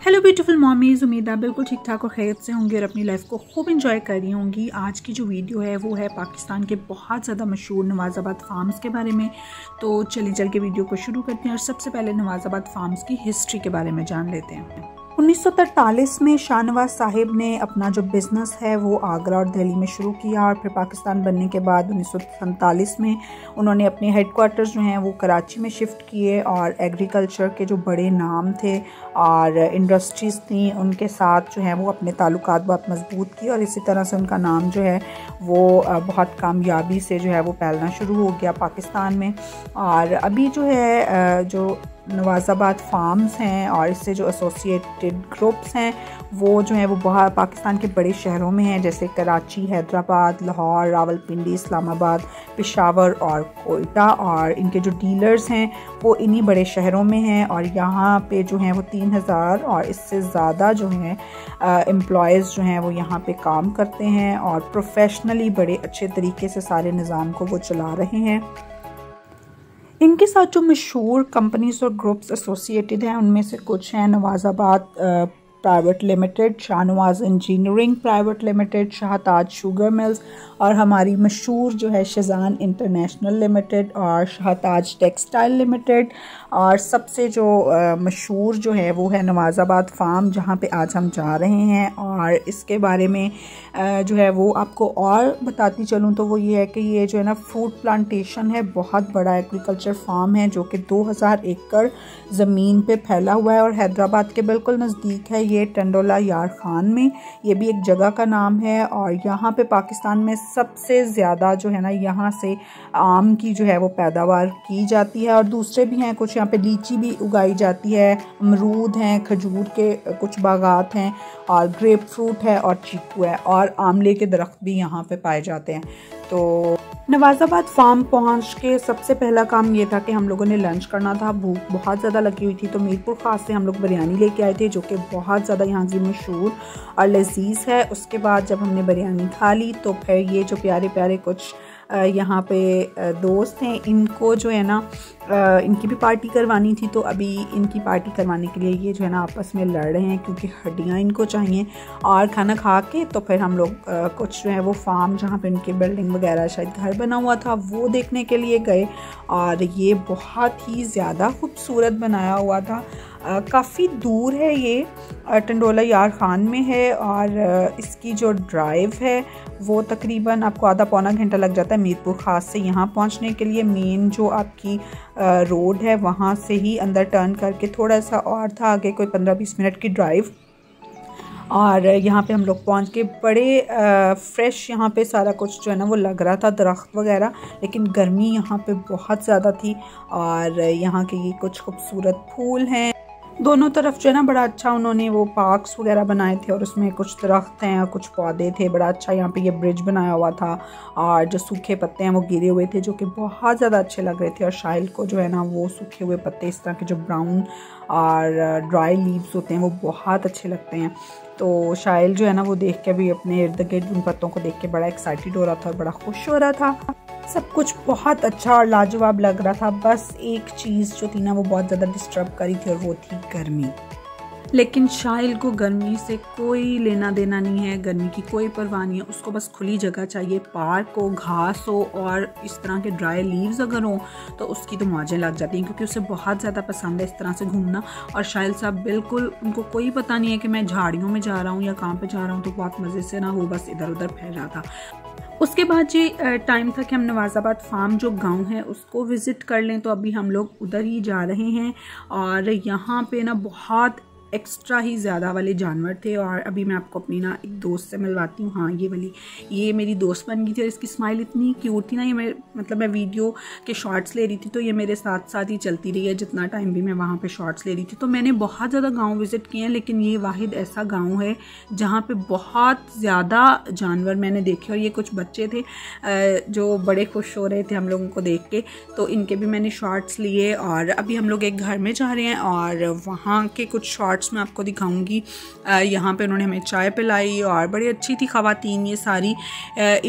Hello beautiful mommies उम्मीद है बिल्कुल ठीक ठाक और खैर से होंगी और अपनी लाइफ को खूब इंजॉय कर रही होंगी। आज की जो वीडियो है, वो है पाकिस्तान के बहुत ज़्यादा मशहूर नवाज़ाबाद फार्म्स के बारे में। तो चलिए चल के वीडियो को शुरू करते हैं और सबसे पहले नवाज़ाबाद फार्म्स की हिस्ट्री के बारे में जान लेते हैं। 1943 में शाहनवाज साहिब ने अपना जो बिज़नेस है, वो आगरा और दिल्ली में शुरू किया और फिर पाकिस्तान बनने के बाद उन्नीस में उन्होंने अपने हेडकोार्टर्स जो हैं, वो कराची में शिफ्ट किए और एग्रीकल्चर के जो बड़े नाम थे और इंडस्ट्रीज़ थी, उनके साथ जो है, वो अपने ताल्लुक बहुत मज़बूत किए और इसी तरह से उनका नाम जो है, वो बहुत कामयाबी से जो है, वो फैलना शुरू हो गया पाकिस्तान में। और अभी जो है जो नवाज़ाबाद फार्म्स हैं और इससे जो एसोसिएटेड ग्रुप्स हैं, वो जो है, वो बहुत पाकिस्तान के बड़े शहरों में हैं, जैसे कराची, हैदराबाद, लाहौर, रावलपिंडी, इस्लामाबाद, पेशावर और कोयटा और इनके जो डीलर्स हैं, वो इन्हीं बड़े शहरों में हैं और यहाँ पे जो हैं, वो तीन हज़ार और इससे ज़्यादा जो हैं एम्प्लॉयज़ जो हैं, वो यहाँ पे काम करते हैं और प्रोफेशनली बड़े अच्छे तरीके से सारे निज़ाम को वो चला रहे हैं। इनके साथ जो मशहूर कंपनीज़ और ग्रुप्स एसोसिएटेड हैं उनमें से कुछ हैं Nawazabad private limited, Shahnawaz engineering private limited, Shahtaj sugar mills और हमारी मशहूर जो है शजान इंटरनेशनल लिमिटेड और शाहताज टेक्सटाइल लिमिटेड और सबसे जो मशहूर जो है वो है नवाज़ाबाद फार्म, जहाँ पे आज हम जा रहे हैं और इसके बारे में जो है वो आपको और बताती चलूँ तो वो ये है कि ये जो है ना फ्रूट प्लांटेशन है, बहुत बड़ा एग्रीकल्चर फार्म है जो कि 2000 एकड़ ज़मीन पे फैला हुआ है और हैदराबाद के बिल्कुल नज़दीक है ये टंडोला यार खान में। ये भी एक जगह का नाम है और यहाँ पे पाकिस्तान में सबसे ज़्यादा जो है ना यहाँ से आम की जो है वो पैदावार की जाती है और दूसरे भी हैं, कुछ यहाँ पे लीची भी उगाई जाती है, अमरूद हैं, खजूर के कुछ बागात हैं और ग्रेप फ्रूट है और चीकू है और आमले के दरख्त भी यहाँ पे पाए जाते हैं। तो नवाज़ाबाद फार्म पहुँच के सबसे पहला काम ये था कि हम लोगों ने लंच करना था। भूख बहुत ज़्यादा लगी हुई थी तो मीरपुर ख़ास से हम लोग बिरयानी लेके आए थे, जो कि बहुत ज़्यादा यहाँ की मशहूर और लजीज़ है। उसके बाद जब हमने बिरयानी खा ली तो फिर ये जो प्यारे प्यारे कुछ यहाँ पे दोस्त हैं, इनको जो है ना इनकी भी पार्टी करवानी थी तो अभी इनकी पार्टी करवाने के लिए ये जो है ना आपस में लड़ रहे हैं, क्योंकि हड्डियाँ इनको चाहिए और खाना खा के तो फिर हम लोग कुछ जो है वो फार्म जहाँ पे इनकी बिल्डिंग वगैरह शायद घर बना हुआ था, वो देखने के लिए गए और ये बहुत ही ज़्यादा खूबसूरत बनाया हुआ था। काफ़ी दूर है ये टंडोला यार खान में है और इसकी जो ड्राइव है, वो तकरीबन आपको आधा पौना घंटा लग जाता है मीरपुर ख़ास से यहाँ पहुँचने के लिए। मेन जो आपकी रोड है वहाँ से ही अंदर टर्न करके थोड़ा सा और था आगे कोई पंद्रह बीस मिनट की ड्राइव और यहाँ पे हम लोग पहुँच के बड़े आ, फ्रेश यहाँ पे सारा कुछ जो है ना वो लग रहा था दरख्त वगैरह लेकिन गर्मी यहाँ पे बहुत ज़्यादा थी। और यहाँ के ये कुछ खूबसूरत फूल हैं। दोनों तरफ़ जो है ना, बड़ा अच्छा उन्होंने वो पार्क्स वगैरह बनाए थे और उसमें कुछ दरख्त हैं और कुछ पौधे थे, बड़ा अच्छा यहाँ पे ये ब्रिज बनाया हुआ था और जो सूखे पत्ते हैं वो गिरे हुए थे जो कि बहुत ज़्यादा अच्छे लग रहे थे और शाइल को जो है ना वो सूखे हुए पत्ते इस तरह के जो ब्राउन और ड्राई लीव्स होते हैं वो बहुत अच्छे लगते हैं। तो शाइल जो है ना वो देख के भी अपने इर्द गिर्द उन पत्तों को देख के बड़ा एक्साइटेड हो रहा था और बड़ा खुश हो रहा था। सब कुछ बहुत अच्छा और लाजवाब लग रहा था। बस एक चीज़ जो थी ना, वो बहुत ज़्यादा डिस्टर्ब करी थी और वो थी गर्मी। लेकिन शाइल को गर्मी से कोई लेना देना नहीं है, गर्मी की कोई परवाह नहीं है। उसको बस खुली जगह चाहिए, पार्क हो, घास हो और इस तरह के ड्राई लीव्स अगर हो तो उसकी तो मौजें लग जाती हैं, क्योंकि उसे बहुत ज़्यादा पसंद है इस तरह से घूमना। और शाइल साहब बिल्कुल, उनको कोई पता नहीं है कि मैं झाड़ियों में जा रहा हूँ या कहाँ पर जा रहा हूँ तो बहुत मज़े से ना वो बस इधर उधर फैल रहा था। उसके बाद जी टाइम था कि हम नवाज़ाबाद फार्म जो गाँव है, उसको विज़िट कर लें। तो अभी हम लोग उधर ही जा रहे हैं और यहाँ पे ना बहुत एक्स्ट्रा ही ज़्यादा वाले जानवर थे और अभी मैं आपको अपनी ना एक दोस्त से मिलवाती हूँ। हाँ ये वाली, ये मेरी दोस्त बन गई थी और इसकी स्माइल इतनी क्यूट थी ना, ये मैं मतलब मैं वीडियो के शॉर्ट्स ले रही थी तो ये मेरे साथ साथ ही चलती रही है। जितना टाइम भी मैं वहाँ पे शॉर्ट्स ले रही थी तो मैंने बहुत ज़्यादा गाँव विज़िट किए हैं, लेकिन ये वाहिद ऐसा गाँव है जहाँ पर बहुत ज़्यादा जानवर मैंने देखे और ये कुछ बच्चे थे जो बड़े खुश हो रहे थे हम लोगों को देख के तो इनके भी मैंने शॉर्ट्स लिए और अभी हम लोग एक घर में जा रहे हैं और वहाँ के कुछ शॉर्ट शॉर्ट्स में आपको दिखाऊँगी। यहाँ पे उन्होंने हमें चाय पिलाई और बड़ी अच्छी थी ख़वातीन ये सारी।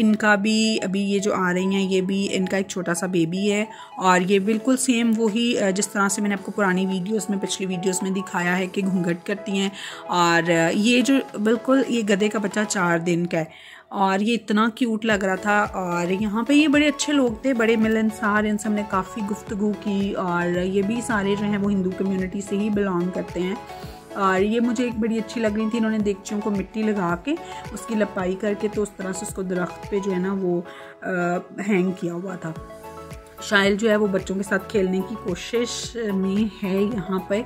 इनका भी अभी ये जो आ रही हैं, ये भी इनका एक छोटा सा बेबी है और ये बिल्कुल सेम वही जिस तरह से मैंने आपको पुरानी वीडियोस में, पिछली वीडियोस में दिखाया है कि घूंघट करती हैं और ये जो बिल्कुल ये गधे का बच्चा चार दिन का है और ये इतना क्यूट लग रहा था और यहाँ पे ये बड़े अच्छे लोग थे, बड़े मिलनसार, इनसे हमने काफ़ी गुफ्तगु की और ये भी सारे जो हैं वो हिंदू कम्युनिटी से ही बिलोंग करते हैं। और ये मुझे एक बड़ी अच्छी लग रही थी इन्होंने देखचियों को मिट्टी लगा के उसकी लपाई करके तो उस तरह से उसको दरख्त पे जो है ना वो आ, हैंग किया हुआ था। शायल जो है वो बच्चों के साथ खेलने की कोशिश में है यहाँ पर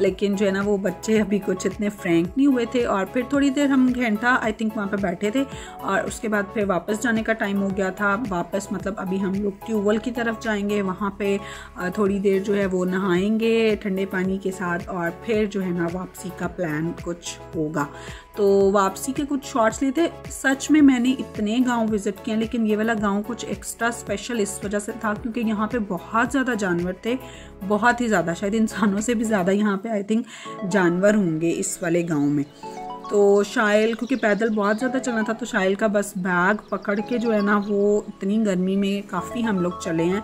लेकिन जो है ना वो बच्चे अभी कुछ इतने फ्रैंक नहीं हुए थे और फिर थोड़ी देर हम घंटा आई थिंक वहाँ पर बैठे थे और उसके बाद फिर वापस जाने का टाइम हो गया था। वापस मतलब अभी हम लोग ट्यूबवेल की तरफ़ जाएँगे, वहाँ पे थोड़ी देर जो है वो नहाएँगे ठंडे पानी के साथ और फिर जो है ना वापसी का प्लान कुछ होगा। तो वापसी के कुछ शॉर्ट्स लिए थे। सच में मैंने इतने गाँव विज़िट किए लेकिन ये वाला गाँव कुछ एक्स्ट्रा स्पेशल इस वजह से था क्योंकि यहाँ पे बहुत ज़्यादा जानवर थे, बहुत ही ज़्यादा, शायद इंसानों से भी ज़्यादा यहाँ पे आई थिंक जानवर होंगे इस वाले गाँव में। तो शायल, क्योंकि पैदल बहुत ज़्यादा चलना था तो शायल का बस बैग पकड़ के जो है ना, वो इतनी गर्मी में काफ़ी हम लोग चले हैं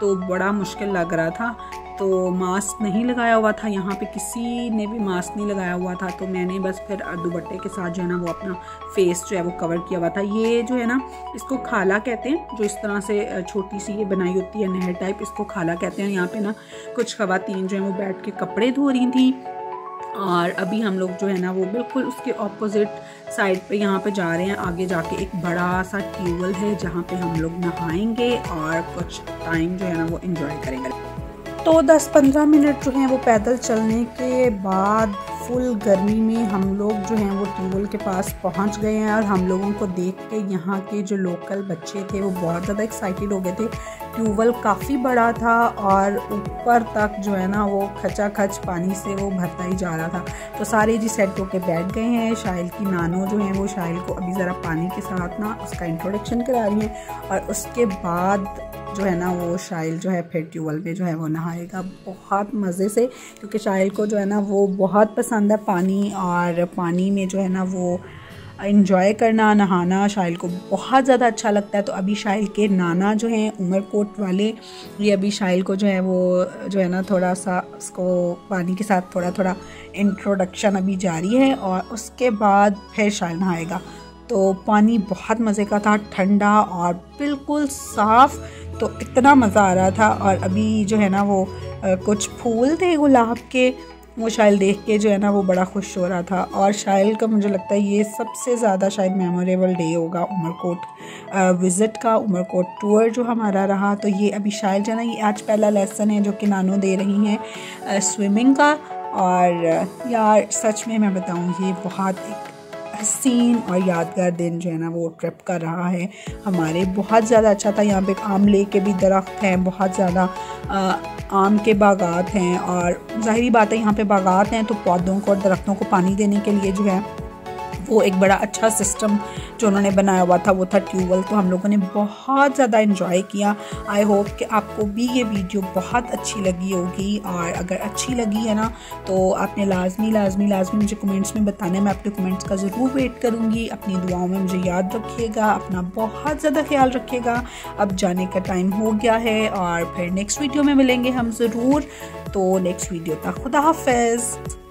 तो बड़ा मुश्किल लग रहा था। तो मास्क नहीं लगाया हुआ था, यहाँ पे किसी ने भी मास्क नहीं लगाया हुआ था तो मैंने बस फिर दुबट्टे के साथ जो है ना वो अपना फेस जो है वो कवर किया हुआ था। ये जो है ना, इसको खाला कहते हैं, जो इस तरह से छोटी सी ये बनाई होती है नहर टाइप इसको खाला कहते हैं। यहाँ पे ना कुछ खवतिन जो है वो बैठ के कपड़े धो रही थी और अभी हम लोग जो है ना वो बिल्कुल उसके ऑपोजिट साइड पे यहाँ पे जा रहे हैं। आगे जाके एक बड़ा सा ट्यूबवेल है जहाँ पे हम लोग नहाएँगे और कुछ टाइम जो है ना वो इन्जॉय करेंगे। तो 10-15 मिनट जो हैं वो पैदल चलने के बाद फुल गर्मी में हम लोग जो हैं वो ट्यूबवेल के पास पहुँच गए हैं और हम लोगों को देख के यहाँ के जो लोकल बच्चे थे वो बहुत ज़्यादा एक्साइटेड हो गए थे। ट्यूबवेल काफ़ी बड़ा था और ऊपर तक जो है ना वो खचा खच पानी से वो भरता ही जा रहा था। तो सारे जी सेट होके बैठ गए हैं शाइल की नानो जो हैं वो शाइल को अभी ज़रा पानी के साथ ना उसका इंट्रोडक्शन करा रही हैं और उसके बाद जो है ना, वो शाइल जो है फिर ट्यूबवेल पे जो है वो नहाएगा बहुत मज़े से, क्योंकि शाइल को जो है ना, वो बहुत पसंद है पानी और पानी में जो है ना, वो इन्जॉय करना, नहाना शाइल को बहुत ज़्यादा अच्छा लगता है। तो अभी शाइल के नाना जो हैं, उमरकोट वाले, ये अभी शाइल को जो है वो, जो है ना, थोड़ा सा उसको पानी के साथ थोड़ा थोड़ा इंट्रोडक्शन अभी जारी है और उसके बाद फिर शाइल नहाएगा। तो पानी बहुत मज़े का था, ठंडा और बिल्कुल साफ़ तो इतना मज़ा आ रहा था और अभी जो है ना वो कुछ फूल थे गुलाब के, वो शायद देख के जो है ना वो बड़ा खुश हो रहा था। और शायल का मुझे लगता है ये सबसे ज़्यादा शायद मेमोरेबल डे होगा उमरकोट विज़िट का, उमरकोट टूर जो हमारा रहा। तो ये अभी शायल जो है ना, ये आज पहला लेसन है जो कि नानो दे रही हैं स्विमिंग का। और यार सच में मैं बताऊँ, ये बहुत एक हसीन और यादगार दिन जो है ना, वो ट्रिप कर रहा है। हमारे बहुत ज़्यादा अच्छा था, यहाँ पे आमले के भी दरख्त हैं, बहुत ज़्यादा आम के बागात हैं और ज़ाहरी बात है, यहाँ पे बागात हैं तो पौधों को और दरख्तों को पानी देने के लिए जो है वो एक बड़ा अच्छा सिस्टम जो उन्होंने बनाया हुआ था, वो था ट्यूबवेल तो हम लोगों ने बहुत ज़्यादा इन्जॉय किया। आई होप कि आपको भी ये वीडियो बहुत अच्छी लगी होगी। और अगर अच्छी लगी है ना तो आपने लाजमी लाजमी लाजमी मुझे कमेंट्स में बताना मैं अपने कमेंट्स का ज़रूर वेट करूँगी। अपनी दुआओं में मुझे याद रखिएगा। अपना बहुत ज़्यादा ख्याल रखिएगा। अब जाने का टाइम हो गया है और फिर नेक्स्ट वीडियो में मिलेंगे हम ज़रूर। तो नेक्स्ट वीडियो तक खुदा हाफ़